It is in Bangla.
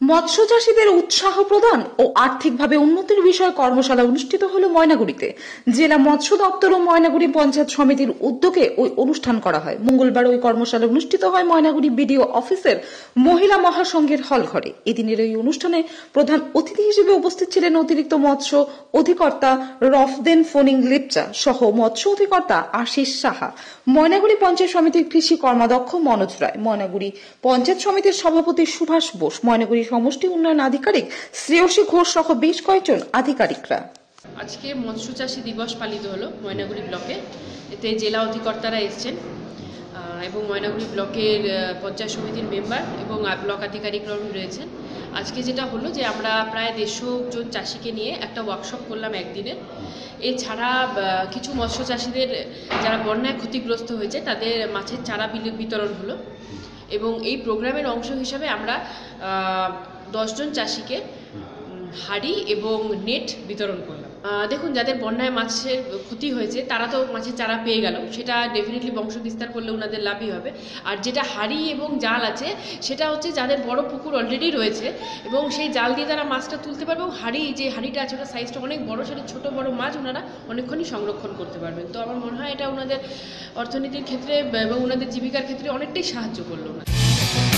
মৎস্য চাষীদের উৎসাহ প্রদান ও আর্থিকভাবে উন্নতির বিষয়ে কর্মশালা অনুষ্ঠিত হল ময়নাগুড়িতে। জেলা মৎস্য দপ্তর ও ময়নাগুড়ি পঞ্চায়েত সমিতির উদ্যোগে ওই অনুষ্ঠান করা হয়। মঙ্গলবার ওই কর্মশালা অনুষ্ঠিত হয় ময়নাগুড়ি বিডিও অফিসের মহিলা মহাসংঘের হল ঘরে এদিনের ওই অনুষ্ঠানে প্রধান অতিথি হিসেবে উপস্থিত ছিলেন অতিরিক্ত মৎস্য অধিকর্তা রফদেন ফোনিং লিপচা সহ মৎস্য অধিকর্তা আশিস সাহা। ময়নাগুড়ি পঞ্চায়েত সমিতির কৃষি কর্মাধ্যক্ষ মনোজ রায়। ময়নাগুড়ি পঞ্চায়েত সমিতির সভাপতি সুভাষ বোস। ময়নাগুড়ি সমষ্টি উন্নয়ন আধিকারিক শ্রেয়সী ঘোষ সহ বেশ কয়েকজন আধিকারিকরা। আজকে মৎস্য চাষী দিবস পালিত হলো ময়নাগুড়ি ব্লকে। এতে জেলা অধিকর্তারা এসছেন এবং ময়নাগুড়ি ব্লকের পঞ্চায়েত সমিতির মেম্বার এবং ব্লক আধিকারিকরাও রয়েছেন। আজকে যেটা হলো যে আমরা প্রায় দেড়শো জন চাষিকে নিয়ে একটা ওয়ার্কশপ করলাম একদিনের এছাড়া কিছু মৎস্য চাষিদের যারা বন্যায় ক্ষতিগ্রস্ত হয়েছে তাদের মাছের চারা বিতরণ হলো। এবং এই প্রোগ্রামের অংশ হিসাবে আমরা দশজন চাষিকে হাড়ি এবং নেট বিতরণ করলাম। দেখুন, যাদের বন্যায় মাছের ক্ষতি হয়েছে, তারা তো মাছের চারা পেয়ে গেল। সেটা ডেফিনেটলি বংশ বিস্তার করলে ওনাদের লাভই হবে। আর যেটা হাঁড়ি এবং জাল আছে, সেটা হচ্ছে যাদের বড় পুকুর অলরেডি রয়েছে এবং সেই জাল দিয়ে তারা মাছটা তুলতে পারবে এবং হাঁড়ি, যে হাঁড়িটা আছে ওটা সাইজটা অনেক বড়, সেটা ছোট, বড় মাছ ওনারা অনেকক্ষণই সংরক্ষণ করতে পারবেন। তো আমার মনে হয় এটা ওনাদের অর্থনীতির ক্ষেত্রে এবং ওনাদের জীবিকার ক্ষেত্রে অনেকটাই সাহায্য করল। ওনাদের